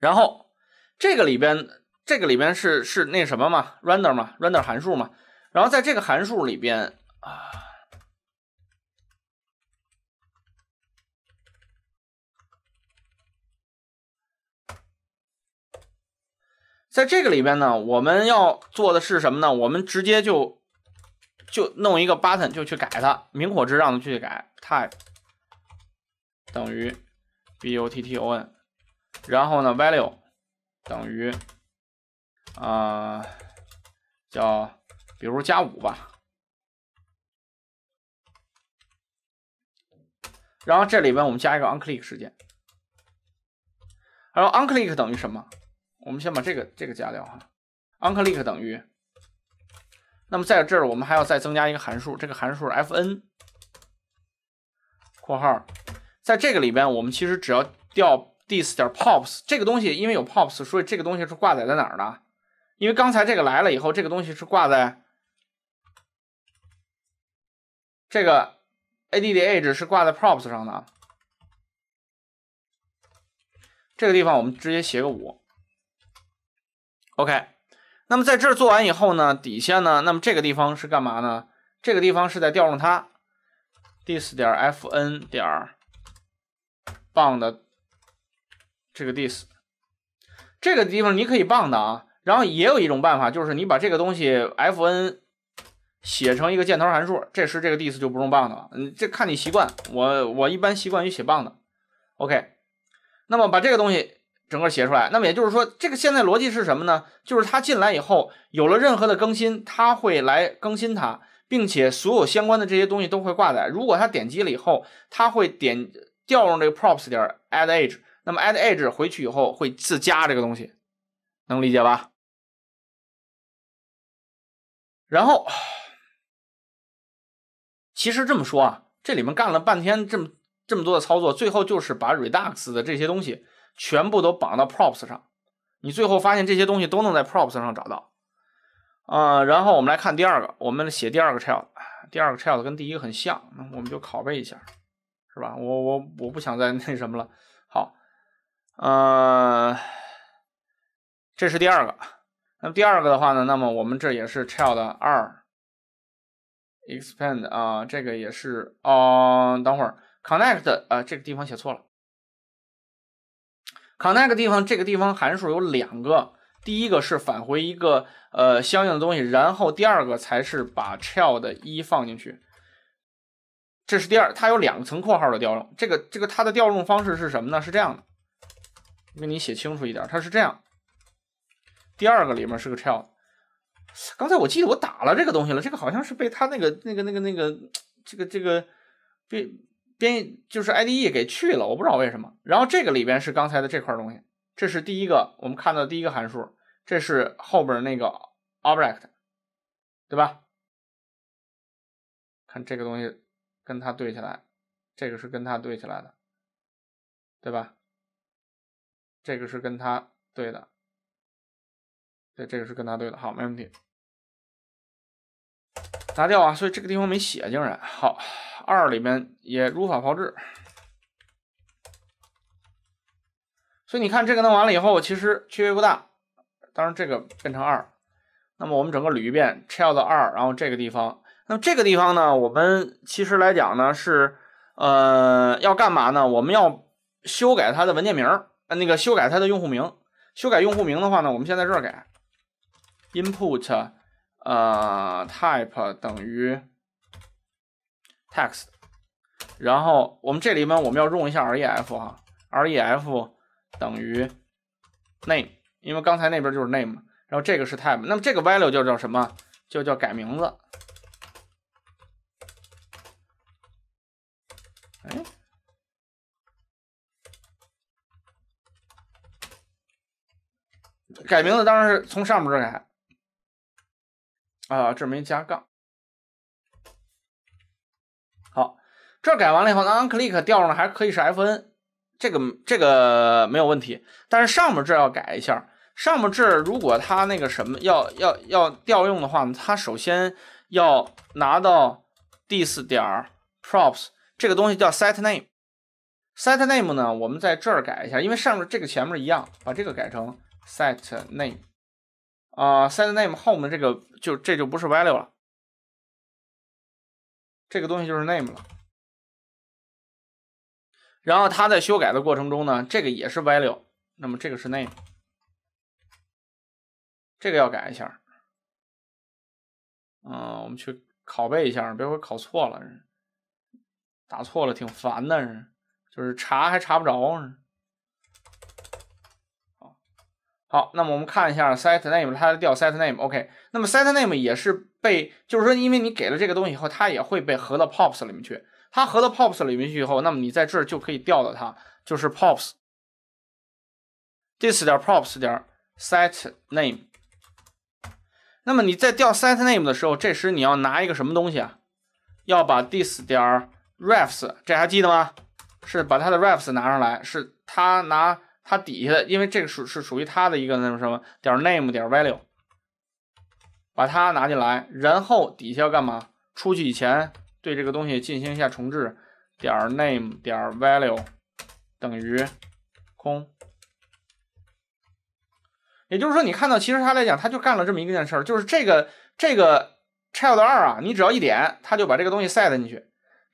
然后这个里边，这个里边是是那什么嘛，render 嘛，render 函数嘛。然后在这个函数里边啊，在这个里边呢，我们要做的是什么呢？我们直接就就弄一个 button 就去改它，明火之让的去改 type 等于 button，然后呢 value 等于啊叫。比如加五吧，然后这里边我们加一个 onClick 事件，然后 onClick 等于什么？我们先把这个这个加掉哈，onClick 等于，那么在这儿我们还要再增加一个函数，这个函数 fn 括号，在这个里边我们其实只要调 dis 点 pops 这个东西，因为有 pops，所以这个东西是挂载在哪儿呢？因为刚才这个来了以后，这个东西是挂在。这个 add age 是挂在 props 上的，这个地方我们直接写个五，OK。那么在这儿做完以后呢，底下呢，那么这个地方是干嘛呢？这个地方是在调用它 dis 点 fn 点 bound 这个 dis，这个地方你可以 bound 啊。然后也有一种办法，就是你把这个东西 fn。写成一个箭头函数，这时这个 dis 就不用 bound 了。嗯，这看你习惯。我我一般习惯于写 bound。OK，那么把这个东西整个写出来。那么也就是说，这个现在逻辑是什么呢？就是它进来以后有了任何的更新，它会来更新它，并且所有相关的这些东西都会挂载。如果它点击了以后，它会点调用这个 props 点 add age，那么 add age 回去以后会自加这个东西，能理解吧？然后。其实这么说啊，这里面干了半天这么这么多的操作，最后就是把 Redux 的这些东西全部都绑到 Props 上。你最后发现这些东西都能在 Props 上找到。啊，然后我们来看第二个，我们写第二个 child，第二个 child 跟第一个很像，那我们就拷贝一下，是吧？我我我不想再那什么了。呃，这是第二个。那么第二个的话呢，那么我们这也是 child 二。expand 啊，这个也是哦。等会儿 connect 啊，这个地方写错了。connect 地方这个地方函数有两个，第一个是返回一个呃相应的东西，然后第二个才是把 child 一放进去。这是第二，它有两层括号的调用。这个这个它的调用方式是什么呢？是这样的，给你写清楚一点，它是这样。第二个里面是个 child。刚才我记得我打了这个东西了，这个好像是被他那个那个那个那个这个这个编编就是 IDE 给去了，我不知道为什么。然后这个里边是刚才的这块东西，这是第一个我们看到第一个函数，这是后边那个 object，对吧？看这个东西跟它对起来，这个是跟它对起来的，对吧？这个是跟他对的。对，这个是跟他对的，好，没问题。拿掉啊，所以这个地方没写，竟然好。二里面也如法炮制，所以你看这个弄完了以后，其实区别不大。当然这个变成二，那么我们整个捋一遍，child 二，然后这个地方，那么这个地方呢，我们其实来讲呢是，呃，要干嘛呢？我们要修改它的文件名，呃，那个修改它的用户名。修改用户名的话呢，我们先在这儿改。input 呃 type 等于 text，然后我们这里面我们要用一下 ref 哈，ref 等于 name，因为刚才那边就是 name，然后这个是 type，那么这个 value 就叫什么？就叫改名字。哎，改名字当然是从上面这改。啊，这没加杠。好，这改完了以后，onClick 调上还可以是 fn，这个这个没有问题。但是上面这要改一下，上面这如果它那个什么要要要调用的话呢，它首先要拿到 dis 点 props 这个东西叫 set name。set name 呢，我们在这儿改一下，因为上面这个前面一样，把这个改成 set name 啊，set name 后面这个就这就不是 value 了，这个东西就是 name 了。然后它在修改的过程中呢，这个也是 value，那么这个是 name，这个要改一下。嗯，我们去拷贝一下，别会拷错了，打错了挺烦的，就是查还查不着呢。好，好，那么我们看一下 set name，它调 set name，OK。那么 set name 也是被，就是说，因为你给了这个东西以后，它也会被合到 pops 里面去。它合到 pops 里面去以后，那么你在这儿就可以调到它，就是 pops this 点 pops 点 set name。那么你在调 set name 的时候，这时你要拿一个什么东西啊？要把 this 点 refs，这还记得吗？是把它的 refs 拿上来，是他拿它底下的，因为这个属是属于它的一个那种什么点 name 点 value，把它拿进来，然后底下要干嘛？出去以前对这个东西进行一下重置，点 name 点 value 等于空。也就是说，你看到其实它来讲，它就干了这么一件事儿，就是这个这个 child 二啊，你只要一点，它就把这个东西 set 进去。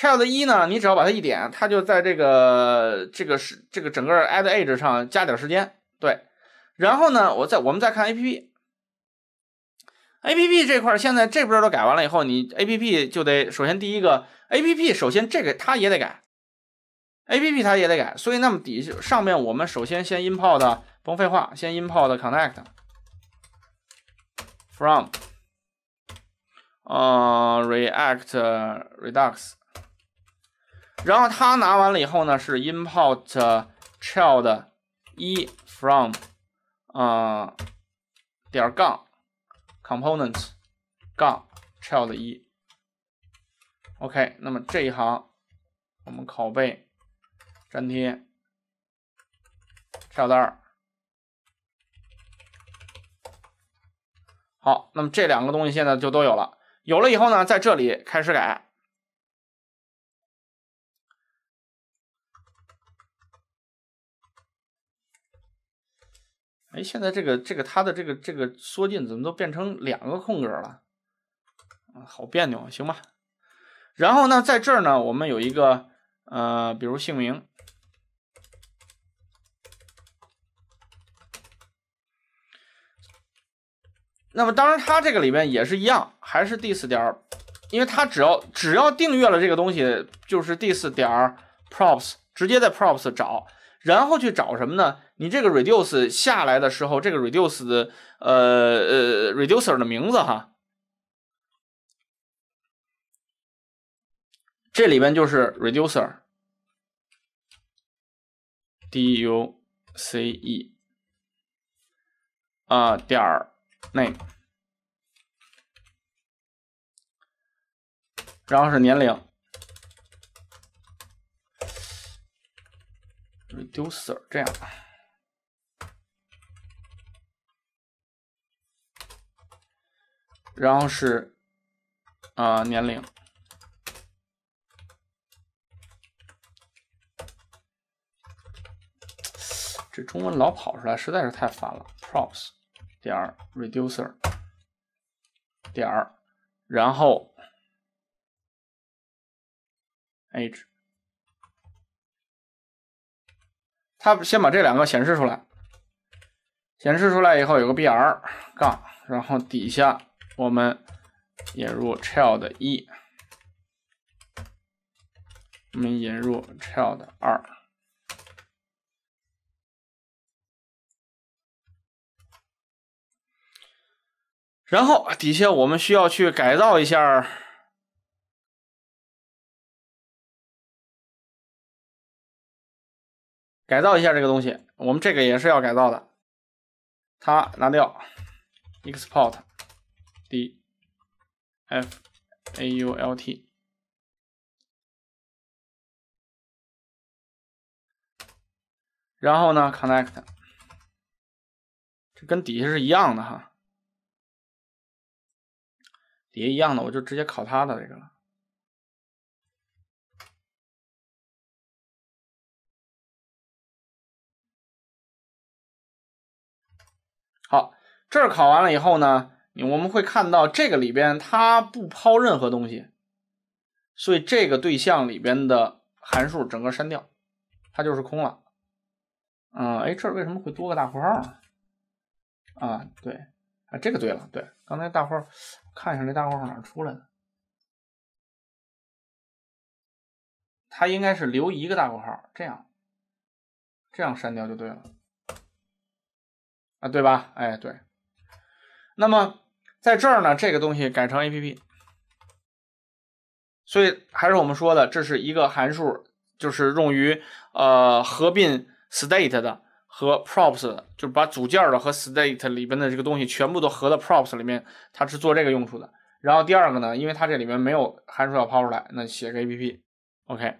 Child 一呢，你只要把它一点，它就在这个这个是这个整个 add age 上加点时间，对。然后呢，我再我们再看 app，app 这块现在这边都改完了以后，你 app 就得首先第一个 app 首先这个它也得改，app 它也得改，所以那么底下上面我们首先先 import，甭废话，先 import connect from，呃 react redux。然后他拿完了以后呢，是 import child 一 from 啊点杠 components 杠 child 一，OK，那么这一行我们拷贝粘贴 child 二，好，那么这两个东西现在就都有了，有了以后呢，在这里开始改。哎，现在这个这个它的这个这个缩进怎么都变成两个空格了？啊，好别扭，行吧。然后呢，在这儿呢，我们有一个呃，比如姓名。那么当然，它这个里面也是一样，还是 dis 点，因为它只要只要订阅了这个东西，就是 dis 点 props，直接在 props 找。然后去找什么呢？你这个 reduce 下来的时候，这个 reduce 的呃呃 reducer 的名字哈，这里边就是 reducer，d u c e 啊点儿 name，然后是年龄。Reducer 这样，然后是啊年龄，这中文老跑出来，实在是太烦了。props 点 reducer 点然后 age。它先把这两个显示出来，显示出来以后有个 br 杠，然后底下我们引入 child 一，我们引入 child 二，然后底下我们需要去改造一下。改造一下这个东西，我们这个也是要改造的。它拿掉，export d f a u l t，然后呢，connect，这跟底下是一样的哈，底下一样的，我就直接考它的这个了。好，这儿考完了以后呢，我们会看到这个里边它不抛任何东西，所以这个对象里边的函数整个删掉，它就是空了。嗯，哎，这儿为什么会多个大括号啊？啊，对，啊，这个对了，对，刚才大括号，看一下这大括号哪出来的？它应该是留一个大括号，这样，这样删掉就对了，啊，对吧？哎，对。那么在这儿呢，这个东西改成 A P P，所以还是我们说的，这是一个函数，就是用于呃合并 state 的和 props 的，就是把组件的和 state 里边的这个东西全部都合到 props 里面，它是做这个用处的。然后第二个呢，因为它这里面没有函数要抛出来，那写个 A P P，OK。